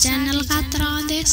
channel का तरह देख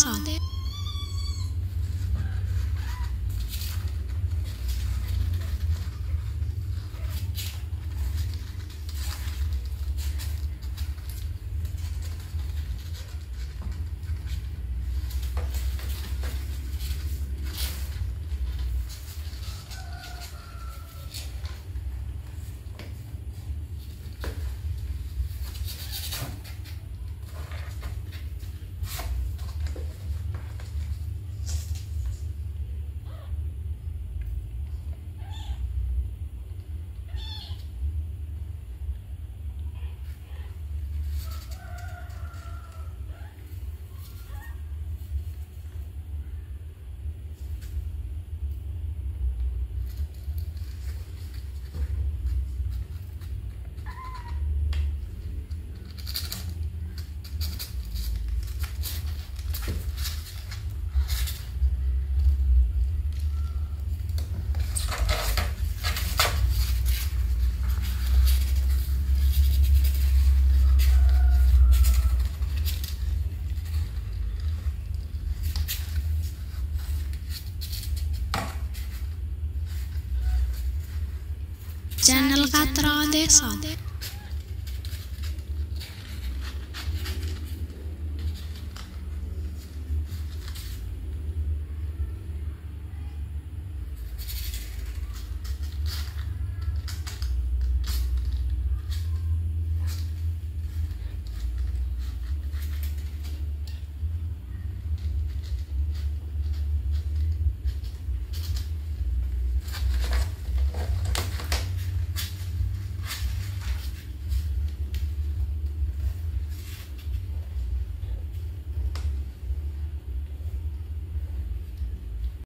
चैनल का तरह देख सकते